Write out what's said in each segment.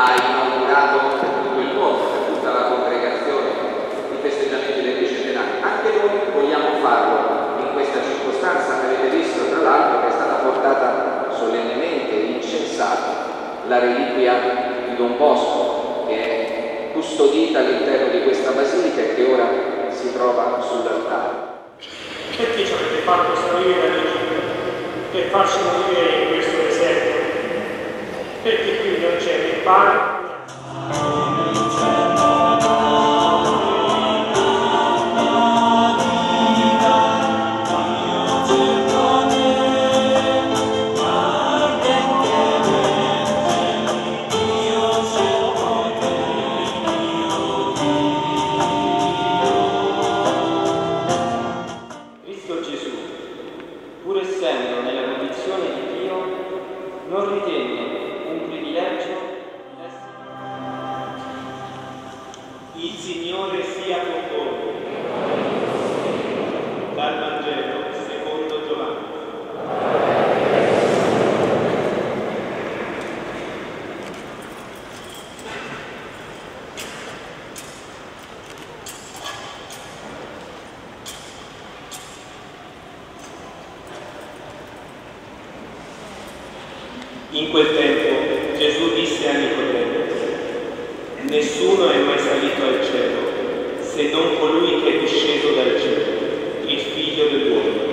ha inaugurato tutto il mondo, per tutta la congregazione, i festeggiamenti del bicentenario. Anche noi vogliamo farlo in questa circostanza. Avete visto tra l'altro che è stata portata solennemente incensata la reliquia di Don Bosco, che è custodita all'interno di questa basilica e che ora si trova sull'altare. Perché ci avete fatto salire dall'Egitto per farci morire in questo deserto? Perché qui non c'è né pane Cristo Gesù, pur essendo nella condizione di Dio, non ritenne In quel tempo Gesù disse a Nicodemo, Nessuno è mai salito al cielo se non colui che è disceso dal cielo, il figlio dell'uomo.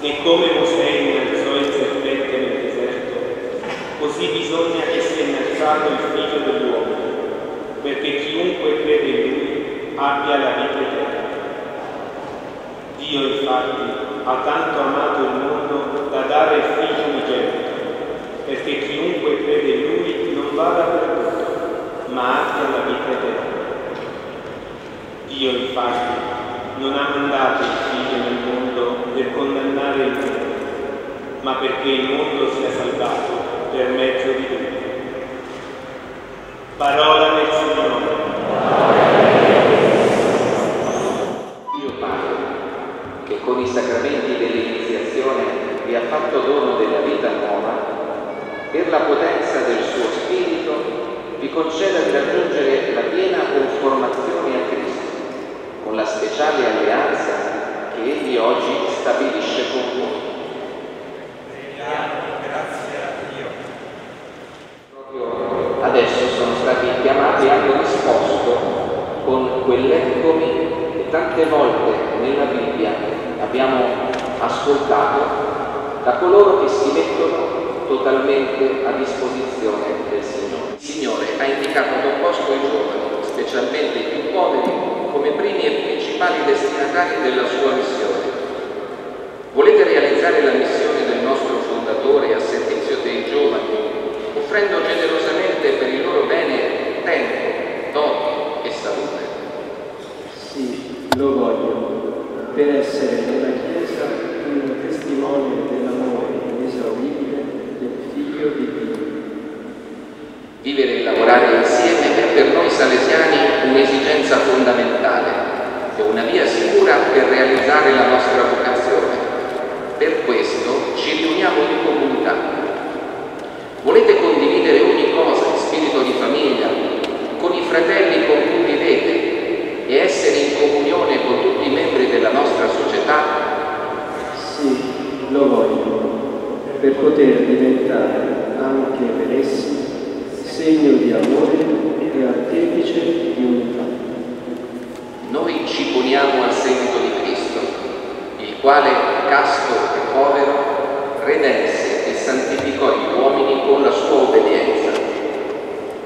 E come Mosè innalzò il serpente nel deserto, così bisogna che sia innalzato il figlio dell'uomo, perché chiunque crede in lui abbia la vita eterna. Dio infatti ha tanto amato il mondo da dare il figlio unigenito, perché chiunque crede in lui non vada perduto, ma abbia la vita eterna. Dio infatti non ha mandato il figlio nel mondo per condannare il mondo, ma perché il mondo sia salvato per mezzo di lui. Parola del Signore. Dio Padre, che con i sacramenti dell'iniziazione vi ha fatto dono della vita nuova, per la potenza del suo Spirito vi conceda di raggiungere la piena conformazione a Cristo, con la speciale alleanza che Egli oggi stabilisce con voi. Proprio adesso sono stati chiamati e hanno risposto con quell'eccomi che tante volte nella Bibbia abbiamo ascoltato da coloro che si mettono totalmente a disposizione del Signore. Il Signore ha indicato Don Bosco ai giovani, specialmente i più poveri, come primi e principali destinatari della sua missione. Volete realizzare la missione del nostro fondatore a servizio dei giovani, offrendo generosamente per il loro bene tempo, doti e salute? Sì, lo voglio, per essere nella Chiesa un testimone dell'amore inesauribile del Figlio di Dio. Vivere e lavorare insieme è per noi salesiani un'esigenza fondamentale e una via sicura per realizzare la nostra vocazione. Per questo ci riuniamo in comunità. Volete condividere ogni cosa in spirito di famiglia, con i fratelli con cui vivete e essere in comunione con tutti i membri della nostra società? Sì, lo voglio, per poter diventare anche per essi segno di amore e artefice di unità. Poniamo al seguito di Cristo, il quale, casto e povero, redense e santificò gli uomini con la sua obbedienza.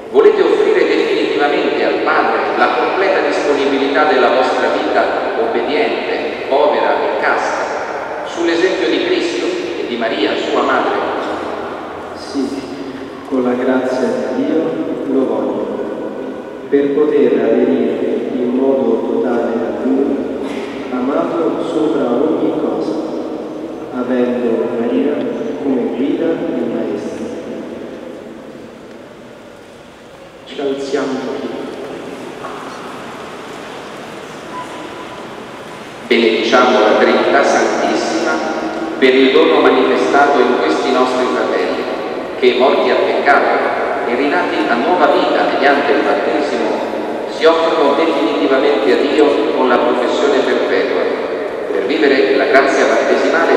Volete offrire definitivamente al Padre la completa disponibilità della vostra vita obbediente, povera e casta, sull'esempio di Cristo e di Maria, sua madre? Sì, con la grazia di Dio lo voglio, per poter aderire in modo totale a Lui, amato sopra ogni cosa, avendo Maria come guida e maestra. Ci alziamo pochino. Benediciamo la Trinità Santissima, per il dono manifestato in questi nostri fratelli, che morti a peccato e rinati a nuova vita mediante il battesimo, si offrono definitivamente a Dio con la professione perpetua, per vivere la grazia battesimale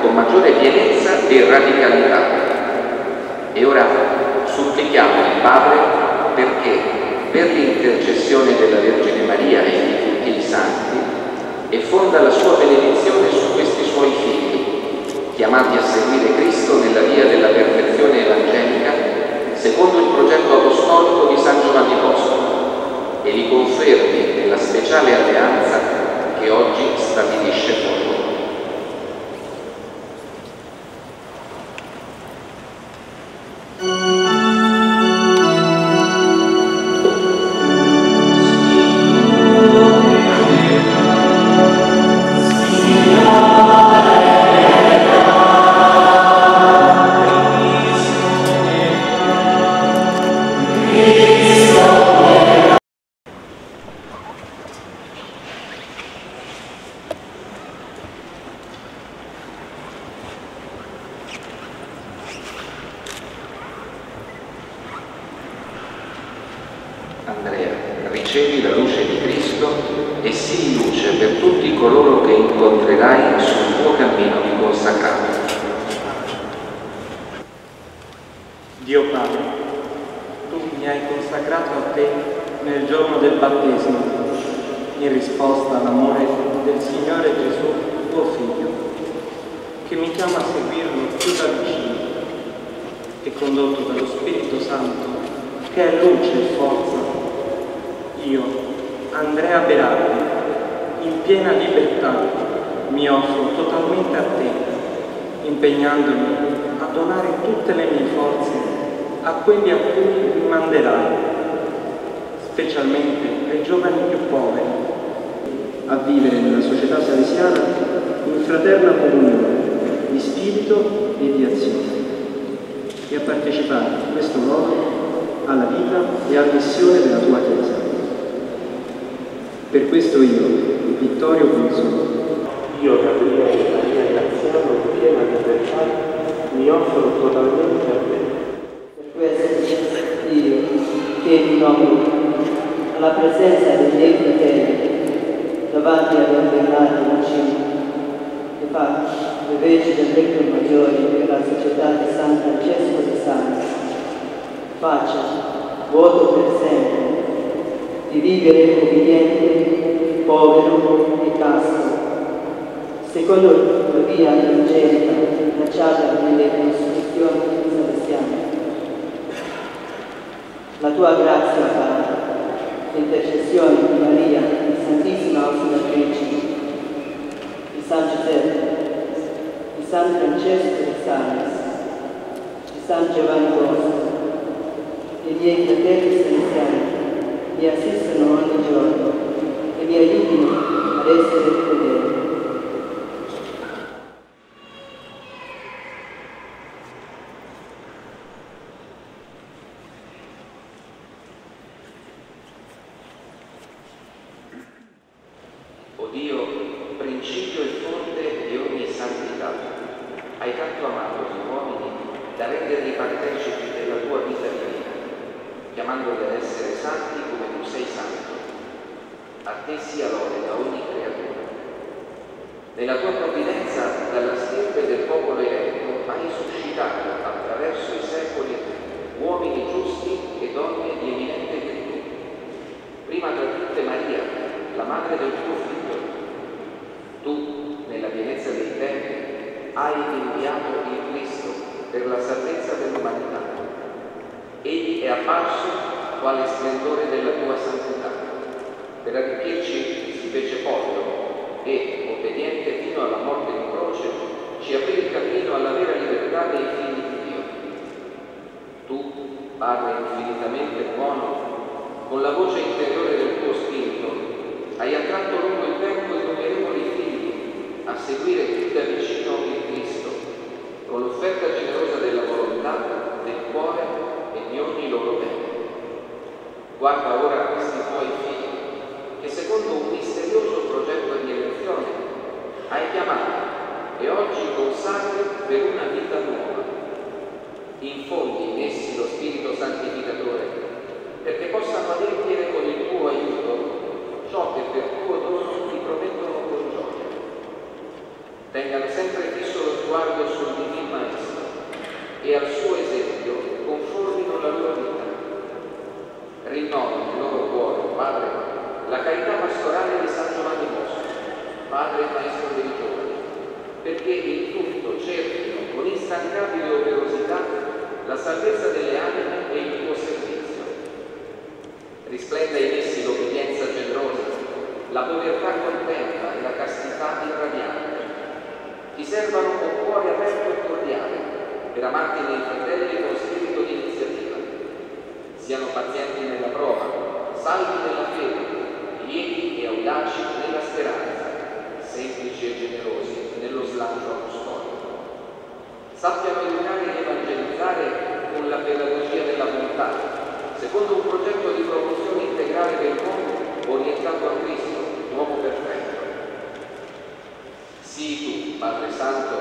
con maggiore pienezza e radicalità. E ora supplichiamo il Padre perché, per l'intercessione della Vergine Maria e di tutti i santi, e fonda la sua benedizione su questi suoi figli, chiamati a seguire Cristo nella via della perfezione evangelica, secondo il progetto apostolico di San Giovanni Bosco, e li confermi nella speciale alleanza che oggi stabilisce con loro. Coloro che incontrerai sul tuo cammino di consacrato. Dio Padre, tu mi hai consacrato a te nel giorno del battesimo, in risposta all'amore del Signore Gesù, tuo Figlio, che mi chiama a seguirlo più da vicino e condotto dallo Spirito Santo, che è luce e forza. Io, Andrea Berardi, in piena libertà, mi offro totalmente a te, impegnandomi a donare tutte le mie forze a quelli a cui mi manderai, specialmente ai giovani più poveri, a vivere nella società salesiana in fraterna comunione di spirito e di azione e a partecipare in questo modo alla vita e alla missione della tua Chiesa. Per questo io, Vittorio Punzolo, Io, Gabriele Maria Graziano, in piena libertà, mi offro totalmente a te. Per questo io, che mi nomino alla presenza dei miei fratelli davanti agli invernati vicini, che faccio le veci del Regno Maggiore per la società di San Francesco di Sales, faccia, voto per sempre, di vivere obbediente, povero e casto, secondo la via evangelica tracciata nelle costituzioni salesiane. La tua grazia, Padre, l'intercessione di Maria, di Santissima Ausiliatrice, di San Giuseppe, di San Francesco di Sales, di San Giovanni Bosco, e i miei fratelli salesiani mi assistono ogni giorno ad essere fedele. O Dio, principio e fonte di ogni santità, hai tanto amato gli uomini da renderli partecipi della tua vita divina, chiamandoli ad essere santi come tu sei santo. A te sia lode da ogni. Nella tua provvidenza, dalla stirpe del popolo eletto, hai suscitato attraverso i secoli uomini giusti e donne di eminente virtù. Prima tra tutte Maria, la madre del tuo figlio. Tu, nella pienezza dei tempi, hai inviato il Cristo per la salvezza dell'umanità. Egli è apparso quale splendore della tua santità. Per arricchirci si fece povero e, obbediente fino alla morte di croce, ci aprì il cammino alla vera libertà dei figli di Dio. Tu, Padre infinitamente buono, con la voce interiore del tuo spirito, hai attratto lungo il tempo innumerevoli figli a seguire più da vicino il Cristo, con l'offerta generosa della volontà, del cuore e di ogni loro bene. Guarda ora questi tuoi figli, che secondo un misterioso progetto di elezione hai chiamato e oggi consacri per una vita nuova. Infondi in essi lo Spirito Santificatore perché possano adempiere con il tuo aiuto ciò che per tuo dono ti promettono con gioia. Tengano sempre fisso lo sguardo sul Divino Maestro e al suo esempio conformino la loro vita. Rinnovi nel loro cuore, Padre, la carità pastorale di San Giovanni Bosco, Padre e Maestro dei giovani, perché in tutto cerchino con instancabile operosità la salvezza delle anime e il tuo servizio. Risplenda in essi l'obbedienza generosa, la povertà contenta e la castità irradiante. Ti servano con cuore aperto e cordiale per amarti nei fratelli con spirito di iniziativa. Siano pazienti nella prova, salvi nella fede, lieti e audaci nella speranza, semplici e generosi nello slancio apostolico. Sappiano educare ed evangelizzare con la pedagogia della bontà, secondo un progetto di promozione integrale del mondo orientato a Cristo, l'uomo perfetto. Sii tu, Padre Santo,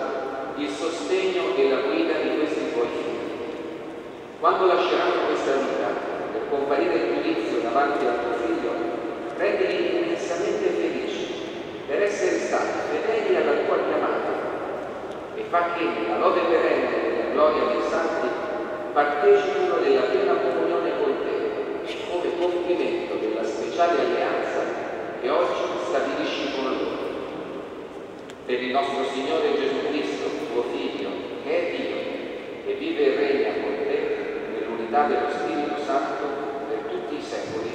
il sostegno e la guida di questi tuoi figli. Quando lasceranno questa vita per comparire il giudizio davanti al tuo figlio, rendili immensamente felici per essere stati fedeli alla tua chiamata fa che la lode perenne della gloria dei santi partecipino della piena comunione con te come compimento della speciale alleanza che oggi stabilisci con loro. Per il nostro Signore Gesù Cristo, tuo Figlio, che è Dio, e vive e regna con te nell'unità dello Spirito Santo per tutti i secoli.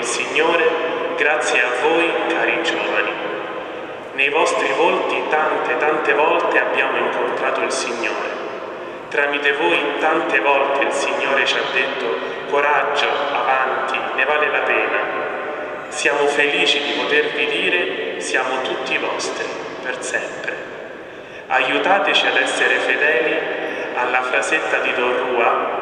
Il Signore, grazie a voi, cari giovani. Nei vostri volti tante, tante volte abbiamo incontrato il Signore. Tramite voi tante volte il Signore ci ha detto coraggio, avanti, ne vale la pena. Siamo felici di potervi dire siamo tutti vostri, per sempre. Aiutateci ad essere fedeli alla frasetta di Don Rua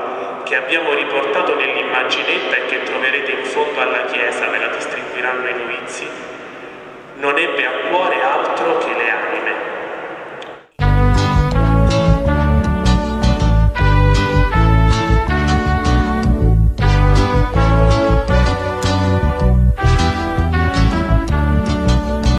che abbiamo riportato nell'immaginetta e che troverete in fondo alla chiesa, ve la distribuiranno i novizi. Non ebbe a cuore altro che le anime